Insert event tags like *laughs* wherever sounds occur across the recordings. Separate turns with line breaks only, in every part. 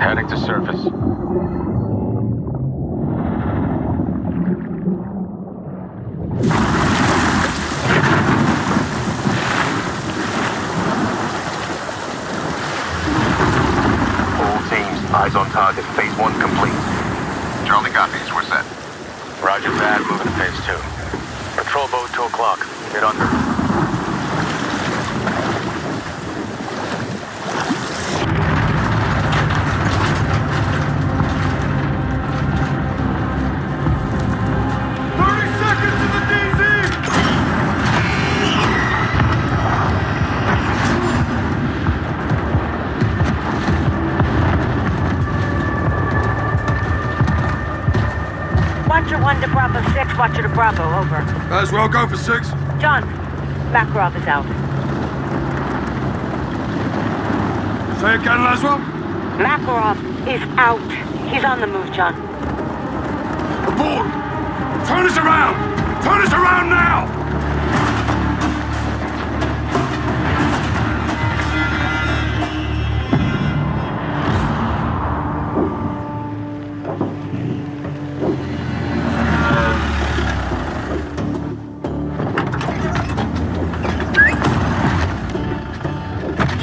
Alpha team clear. Heading to surface.
All teams, eyes on target. Phase one complete.
Charlie copies. We're set.
Roger that, moving to phase two. Patrol boat 2 o'clock. Get under.
Bravo 6, Watcher to Bravo, over.
Might as well go for six.
John, Makarov is out.
Say it again, Laswell.
Makarov is out. He's on the move, John.
Aboard! Turn us around! Turn us around now!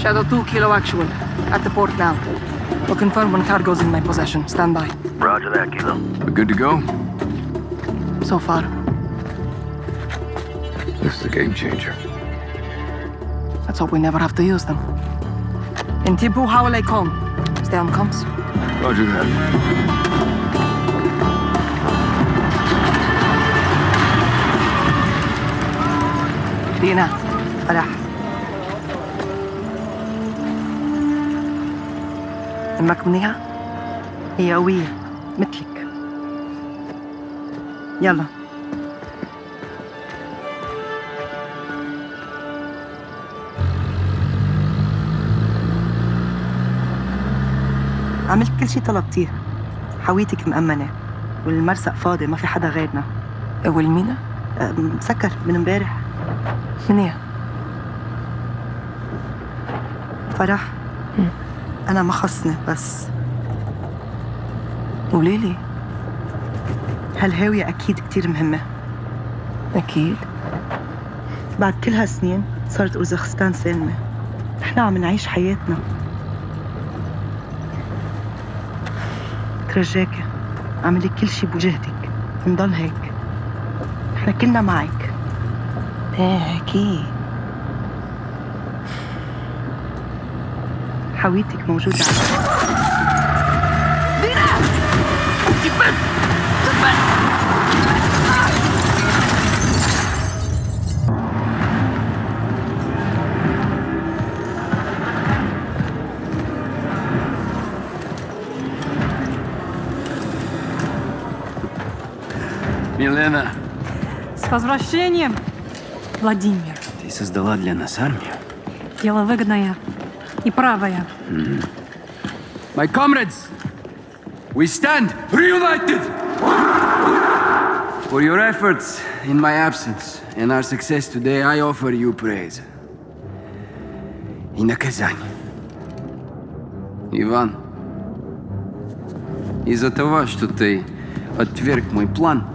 Shadow 2, Kilo Actual. At the port now. Will confirm when cargo's in my possession. Stand by.
Roger that, Kilo.
We're good to go?
So far.
This is a game changer.
Let's hope we never have to use them. Intibu Hawale Kom. Stay on comms.
Roger that.
دينا فلاح أمك منيحة؟ هي قوية مثلك. يلا. عملت كل شي طلبتيه. حويتك مأمنة. والمرسق فاضي ما في حدا غيرنا. والمينا؟ مسكر من امبارح. منيح فرح. أنا ما خصني بس. قولي لي هالهاوية أكيد كتير مهمة؟ أكيد. بعد كل هالسنين صارت أوزبكستان سالمة. نحن عم نعيش حياتنا. ترجاكي اعملي كل شي بوجهتك. نضل هيك. نحن كلنا معك. إيه أكيد. حويتك موجودة عندي
Милена,
С возвращением, Владимир.
ты создала для нас армию?
Дело выгодное и правое.
My comrades, we stand reunited for your efforts in my absence and our success today. I offer you praise и наказание. Иван, из-за того, что ты отверг мой план,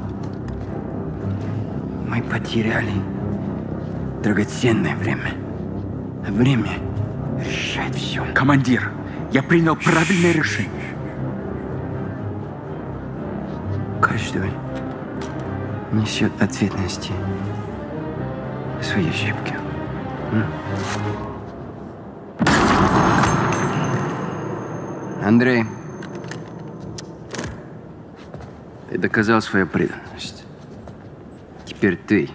мы потеряли драгоценное время. Время решает все.
Командир, я принял правильное решение.
Каждый несет ответственности за свои ошибки. Андрей, ты доказал свою преданность. Теперь ты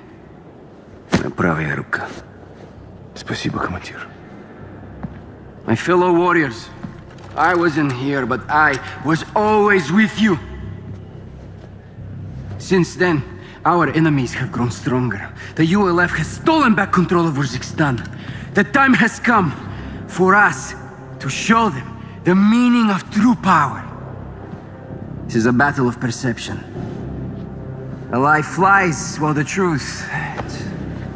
моя правая рука.
Спасибо, командир.
My fellow warriors, I wasn't here, but I was always with you. Since then, our enemies have grown stronger. The ULF has stolen back control of Urzikstan. The time has come for us to show them the meaning of true power. This is a battle of perception. A lie flies while the truth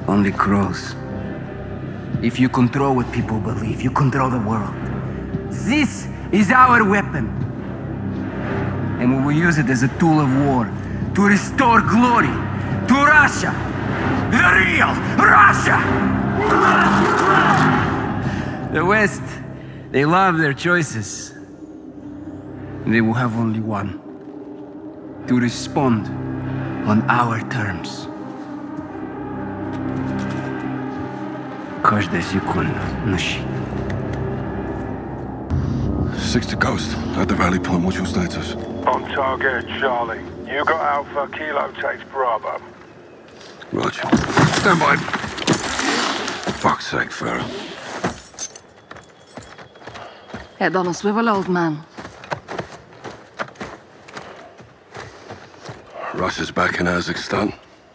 only grows. If you control what people believe, you control the world. This is our weapon. And we will use it as a tool of war to restore glory to Russia. The real Russia! The West, they love their choices. They will have only one. To respond on our terms. каждая секунда на счету.
Six to. At the valley point, what's your status?
On target, Charlie. You got Alpha, Kilo takes Bravo.
Roger. Stand by. Fuck's sake, Farah.
Head on a swivel, old man.
Russia's back in Urzikstan.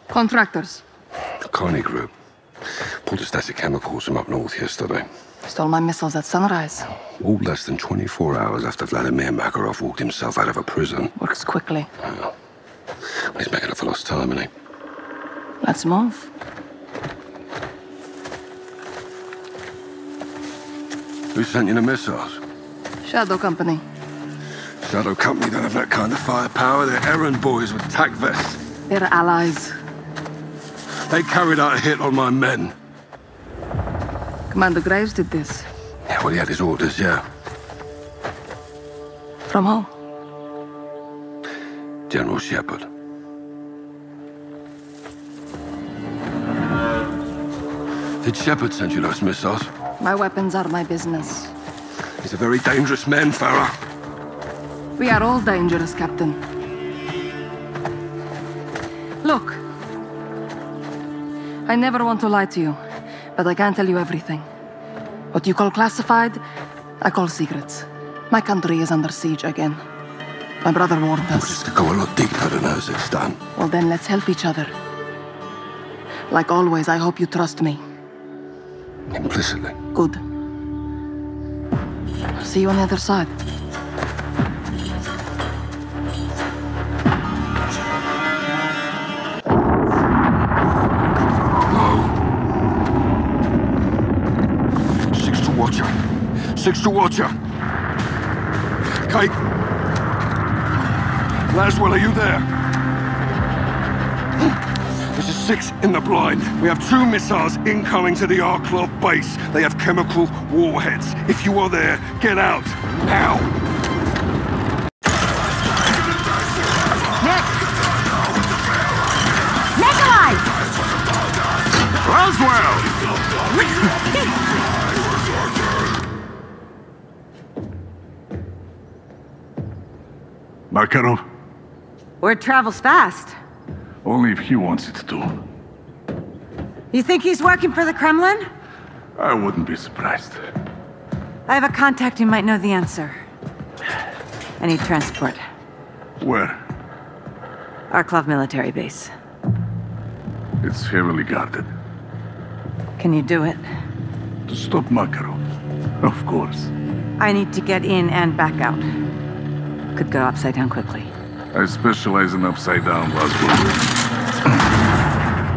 Contractors.
The Konni Group. Pulled a stash of chemicals from up north yesterday.
Stole my missiles at sunrise.
All less than 24 hours after Vladimir Makarov walked himself out of a prison.
Works quickly.
He's making up for lost time, isn't he?
Let's move.
Who sent you the missiles?
Shadow Company.
Shadow Company don't have that kind of firepower. They're errand boys with tac vests.
They're allies.
They carried out a hit on my men.
Commander Graves did this.
Yeah, well, he had his orders, yeah.
From who?
General Shepherd. Did Shepherd send you those missiles?
My weapons are my business.
He's a very dangerous man, Farah.
We are all dangerous, Captain. Look. I never want to lie to you, but I can't tell you everything. What you call classified, I call secrets. My country is under siege again. My brother warned us.
Just to go a lot deeper than Urzikstan.
Well, then let's help each other. Like always, I hope you trust me.
Implicitly.
Good. See you on the other side.
Six to Watcher. Kate. Laswell, are you there? This is six in the blind. We have two missiles incoming to the Arklov base. They have chemical warheads. If you are there, get out. Now. Makarov,
Word travels fast.
only if he wants it to.
You think he's working for the Kremlin?
I wouldn't be surprised.
I have a contact who might know the answer. I need transport.
Where?
Arklov military base.
It's heavily guarded.
Can you do it?
To stop Makarov. Of course.
I need to get in and back out. Could go upside down quickly.
I specialize in upside down Laswell.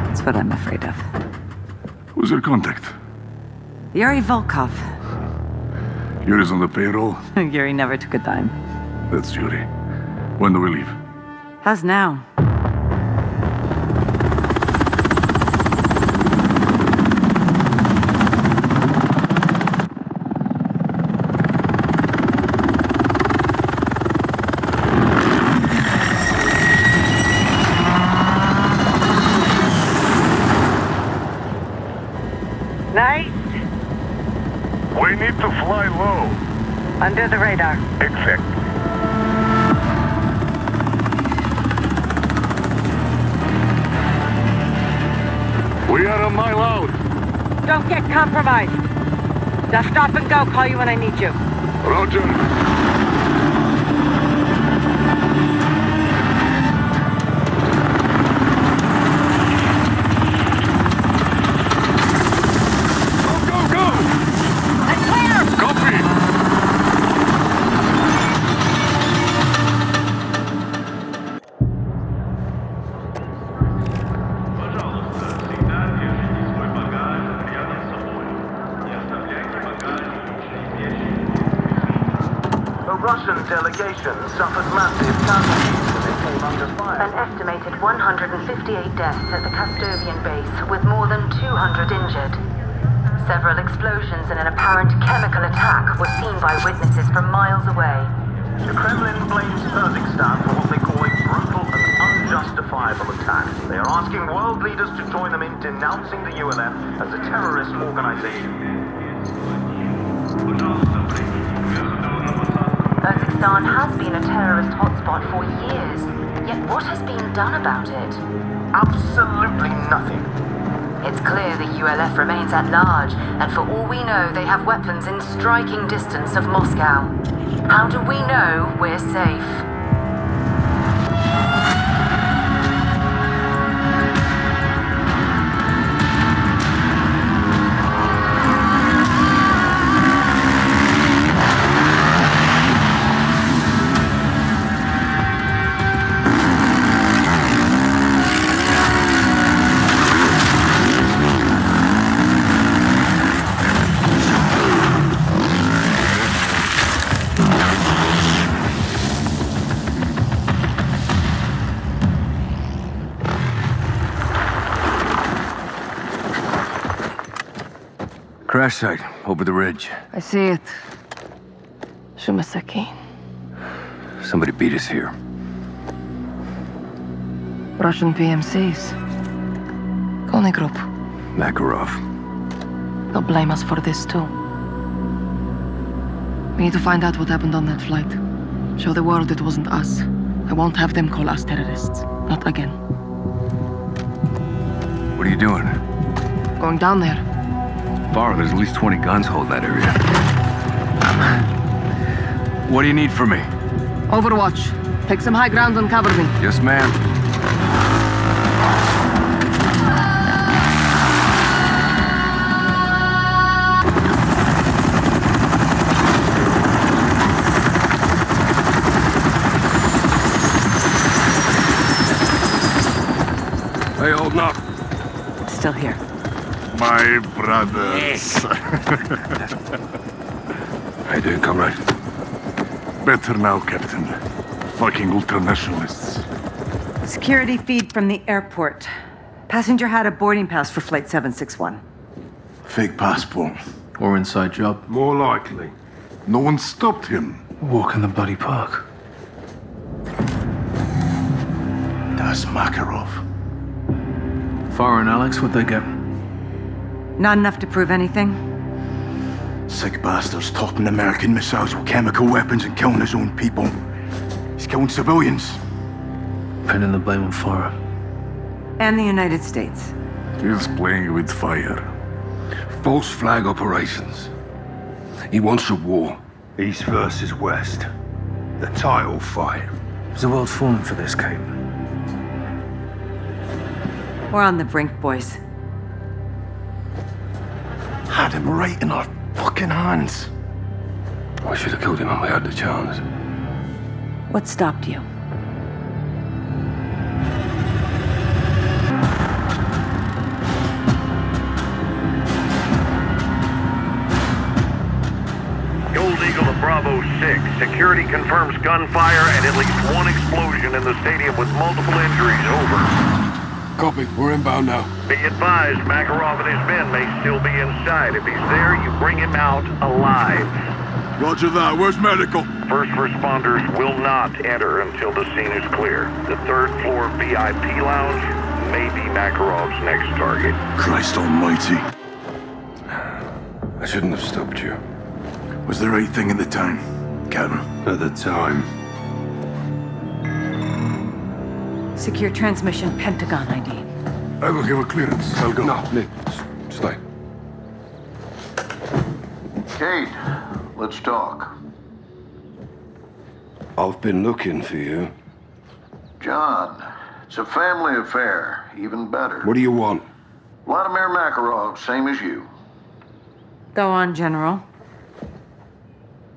That's what I'm afraid of.
Who's your contact?
Yuri Volkov.
Yuri's on the payroll. *laughs*
Yuri never took a dime.
That's Yuri. When do we leave?
How's now? Don't get compromised. Now stop and go. Call you when I need you.
Roger.
Apparent chemical attack were seen by witnesses from miles away.
The Kremlin blames Urzikstan for what they call a brutal and unjustifiable attack. They are asking world leaders to join them in denouncing the ULF as a terrorist organization.
Urzikstan has been a terrorist hotspot for years. Yet what has been done about it?
Absolutely nothing.
It's clear the ULF remains at large, and for all we know, they have weapons in striking distance of Moscow. How do we know we're safe?
Crash site, over the ridge.
I see it. Shumasaki.
Somebody beat us here.
Russian PMCs. Konni Group.
Makarov.
They'll blame us for this too. We need to find out what happened on that flight. Show the world it wasn't us. I won't have them call us terrorists. Not again.
What are you doing?
Going down there.
Bar, there's at least 20 guns holding that area. What do you need from me?
Overwatch. Take some high ground and cover me.
Yes, ma'am.
Hey, holding up.
Still here.
My brothers. *laughs*
How you doing, comrade?
Better now, Captain. Fucking ultranationalists.
Security feed from the airport. Passenger had a boarding pass for Flight 761.
Fake passport.
Or inside job.
More likely. No one stopped him.
Walk in the bloody park.
That's Makarov.
Farah and Alex, what they get?
Not enough to prove anything?
Sick bastards topping American missiles with chemical weapons and killing his own people. He's killing civilians.
Pinning the blame on Farah.
And the United States.
He's playing with fire.
False flag operations. He wants a war. East versus West. The title fight.
Is the world falling for this, Kate?
We're on the brink, boys.
Had him right in our fucking hands.
I should have killed him when we had the chance.
What stopped you?
Gold Eagle to Bravo 6. Security confirms gunfire and at least one explosion in the stadium with multiple injuries. Over.
Copy. We're inbound now.
Be advised, Makarov and his men may still be inside. If he's there, you bring him out alive.
Roger that. Where's medical?
First responders will not enter until the scene is clear. The third floor VIP lounge may be Makarov's next target.
Christ almighty.
I shouldn't have stopped you.
Was the right thing at the time, Captain?
At the time.
Secure transmission, Pentagon ID.
I will give a clearance. I'll go.
No, Nick. s- Stay.
Kate, let's talk.
I've been looking for you.
John, it's a family affair. Even better.
What do you want?
Vladimir Makarov, same as you.
Go on, General.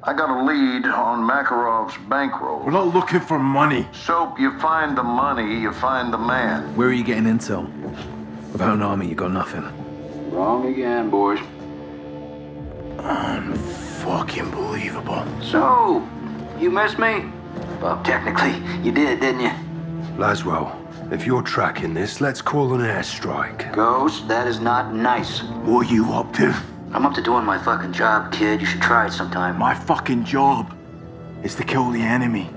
I got a lead on Makarov's bankroll.
We're not looking for money.
So you find the money, you find the man.
Where are you getting intel? Without an army, you got nothing.
Wrong again, boys.
Unfucking believable.
So,
You missed me? Well, technically, you did, didn't you?
Laswell, if you're tracking this, let's call an airstrike.
Ghost, that is not nice.
What are you up to?
I'm up to doing my fucking job, kid. You should try it sometime.
My fucking job is to kill the enemy.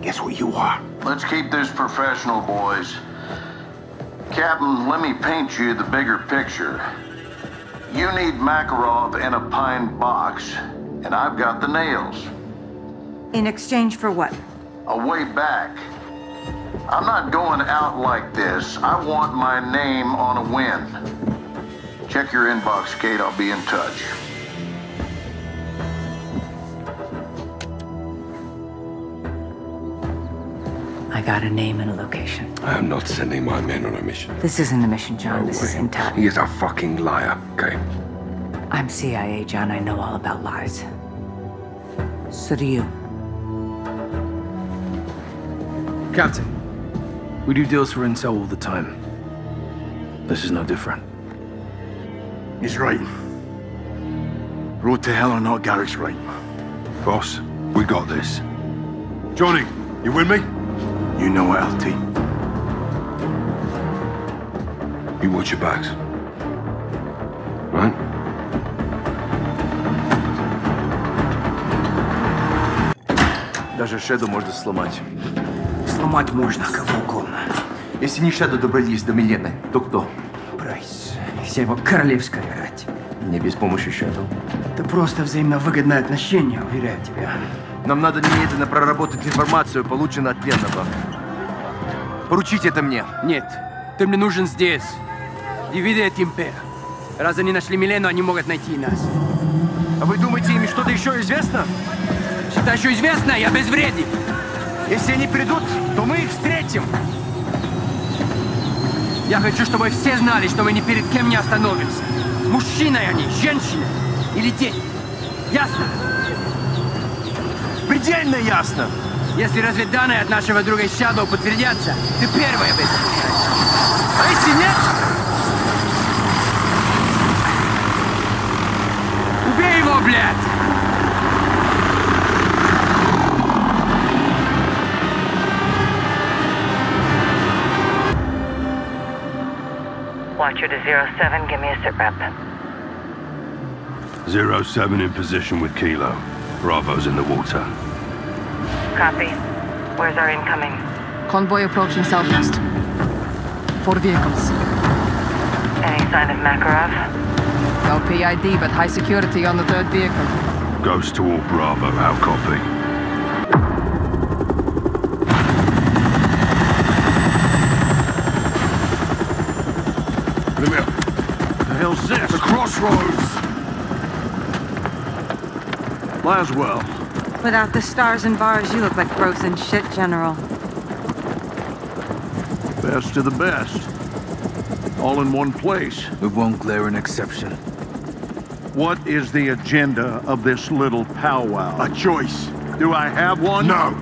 Guess what you are?
Let's keep this professional, boys. Captain, let me paint you the bigger picture. You need Makarov in a pine box, and I've got the nails.
In exchange for what?
A way back. I'm not going out like this. I want my name on a win. Check your inbox, Kate. I'll be in touch.
I got a name and a location.
I am not sending my men on a mission.
This isn't a mission, John. this is intel.
He is a fucking liar, okay?
I'm CIA, John. I know all about lies. So do you.
Captain, we do deals for intel all the time. This is no different.
He's right. Road to hell or not, Garrick's right.
Boss, we got this. Johnny, you with me?
You know it, LT.
You watch your backs. Right?
Даже Шеду можно сломать.
Сломать можно кого угодно.
Если не Шеду добрались до Милены, то кто?
Вся его королевская рать.
Не без помощи Шеду.
Это просто взаимовыгодное отношение, уверяю тебя.
Нам надо немедленно проработать информацию, полученную от пленного. Поручите это мне.
Нет, ты мне нужен здесь. Дивиде et Импера. Раз они нашли Милену, они могут найти и нас.
А вы думаете, им что-то еще известно?
Что-то еще известно, я безвреден.
Если они придут, то мы их встретим.
Я хочу, чтобы все знали, что мы ни перед кем не остановимся. Мужчины они, женщины или дети. Ясно?
Предельно ясно.
Если разведданные от нашего друга Shadow подтвердятся, ты первая об этом.
А если нет?
Убей его, блядь!
Watcher to zero 07, give me a sit rep.
Zero 07 in position with Kilo. Bravo's in the water.
Copy. Where's our incoming?
Convoy approaching southeast. Four vehicles.
Any sign of Makarov?
No PID, but high security on the third vehicle.
Ghost to all Bravo, how copy?
The hell's this? The crossroads! Laswell.
Without the stars and bars, you look like frozen shit, General.
Best of the best. All in one place.
With one glaring exception.
What is the agenda of this little powwow?
A choice.
Do I have one?
No.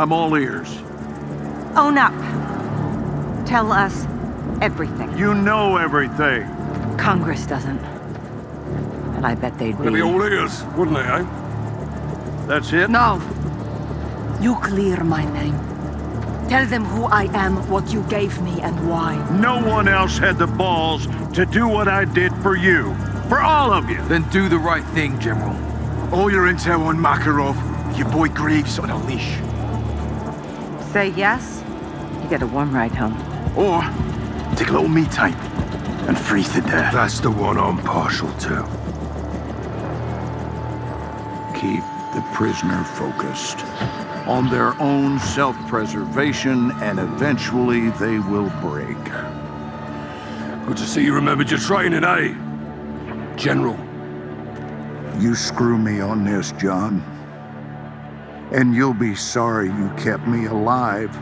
I'm all ears.
Own up. Tell us everything.
You know everything.
Congress doesn't. And I bet they'd
They'd
be.
be all ears, wouldn't they, eh? That's it?
No. You clear my name. Tell them who I am, what you gave me, and why.
No one else had the balls to do what I did for you. For all of you.
Then do the right thing, General.
All your intel on Makarov, your boy Graves on a leash.
Say yes, you get a warm ride home.
Or take a little me time and freeze to death.
That's the one I'm partial to.
Keep the prisoner focused on their own self-preservation, and eventually they will break.
Good to see you remembered your training, eh? General.
You screw me on this, John. And you'll be sorry you kept me alive.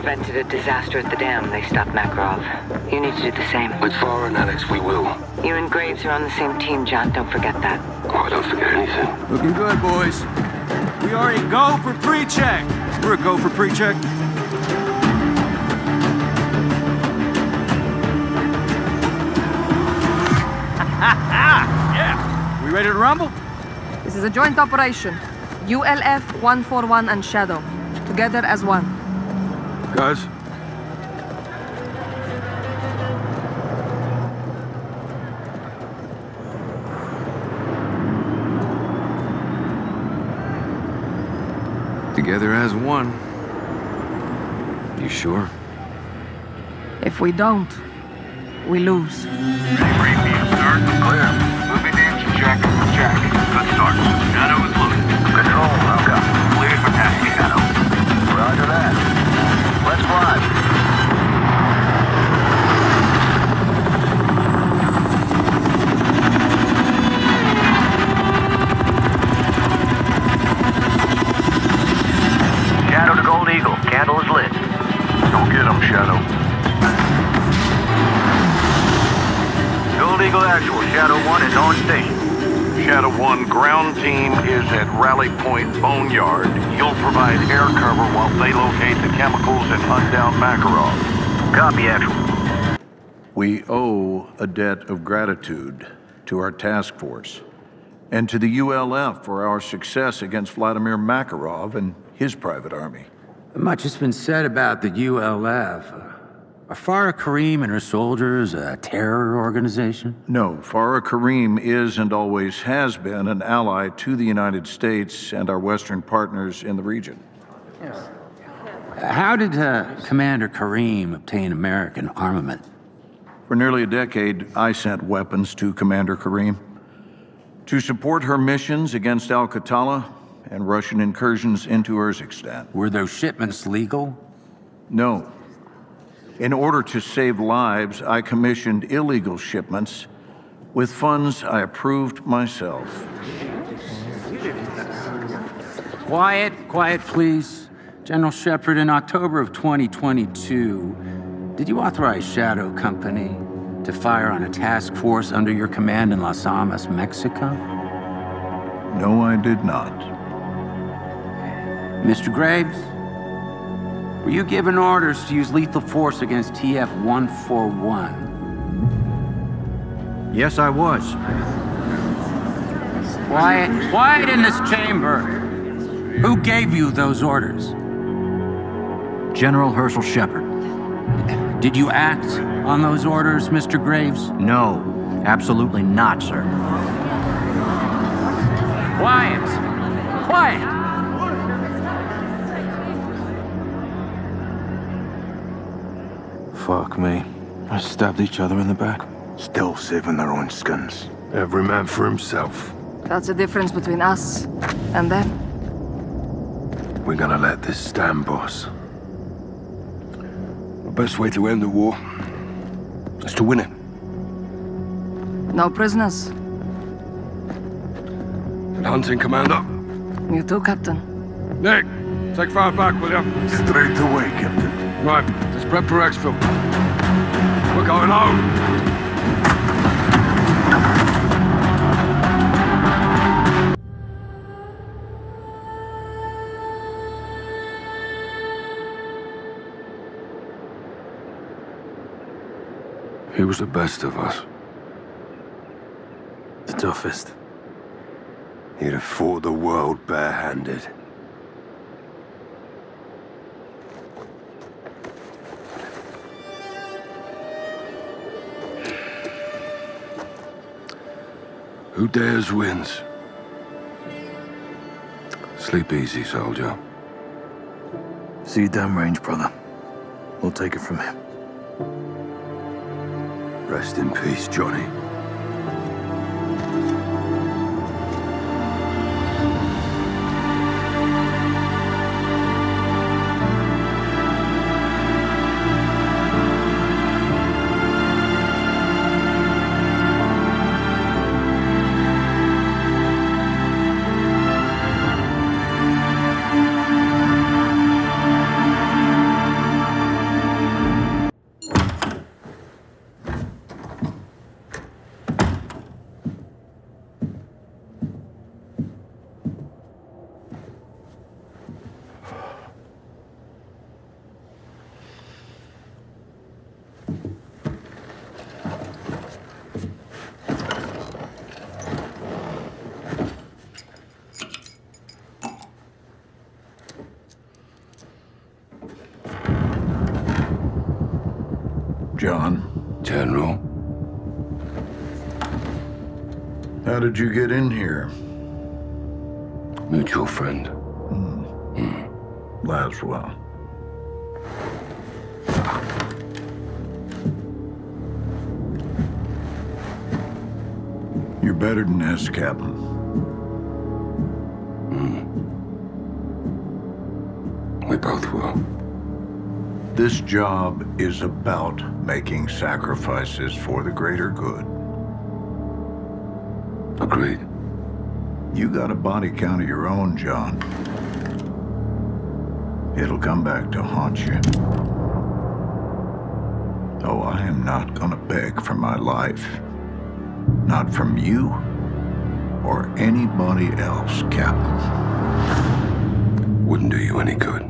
Prevented a disaster at the dam. They stopped Makarov. You need to do the same.
With Farah and Alex, we will.
You and Graves are on the same team, John. Don't forget that.
Oh, I don't forget anything.
Looking good, boys.
We are a go for pre-check.
We're a go for pre-check. *laughs*
yeah. We ready to rumble?
This is a joint operation. ULF 141 and Shadow. Together as one.
Guys,
Together as one. You sure?
If we don't, we lose.
Start clear. Moving names check. Check. Good start. Gold is lit.
Go get him, Shadow.
Gold Eagle Actual. Shadow 1 is on station.
Shadow 1, ground team is at Rally Point Boneyard. You'll provide air cover while they locate the chemicals and hunt down Makarov.
Copy, Actual.
We owe a debt of gratitude to our task force and to the ULF for our success against Vladimir Makarov and his private army.
Much has been said about the ULF. Are Farah Karim and her soldiers a terror organization?
No, Farah Karim is and always has been an ally to the United States and our Western partners in the region. Yes.
How did uh, Commander Karim obtain American armament?
For nearly a decade, I sent weapons to Commander Karim to support her missions against Al Qatala and Russian incursions into Urzikstan.
Were those shipments legal?
No. In order to save lives, I commissioned illegal shipments with funds I approved myself.
Quiet, quiet, please. General Shepherd, in October of 2022, did you authorize Shadow Company to fire on a task force under your command in Las Almas, Mexico?
No, I did not.
Mr. Graves, were you given orders to use lethal force against TF-141?
Yes, I was.
Quiet, quiet in this chamber. Who gave you those orders?
General Herschel Shepherd.
Did you act on those orders, Mr. Graves?
No, absolutely not, sir.
Quiet! Quiet!
Fuck me. I stabbed each other in the back. Still saving their own skins.
every man for himself.
That's the difference between us and them.
We're gonna let this stand, boss. The best way to end the war is to win it.
No prisoners.
And hunting, Commander.
You too, Captain.
Nick, take fire back, will you?
Straight away, Captain.
Right, let's prep for exfil. We're going home. He was the best of us.
The toughest.
He'd have fought the world barehanded. Who dares wins. Sleep easy, soldier.
See you downrange, brother. We'll take it from here.
Rest in peace, Johnny.
How did you get in here?
Mutual friend.
Hmm. Laswell. You're better than this, Captain.
We both will.
This job is about making sacrifices for the greater good.
Agreed.
You got a body count of your own, John. It'll come back to haunt you. Oh, I am not gonna beg for my life. Not from you or anybody else, Captain.
Wouldn't do you any good.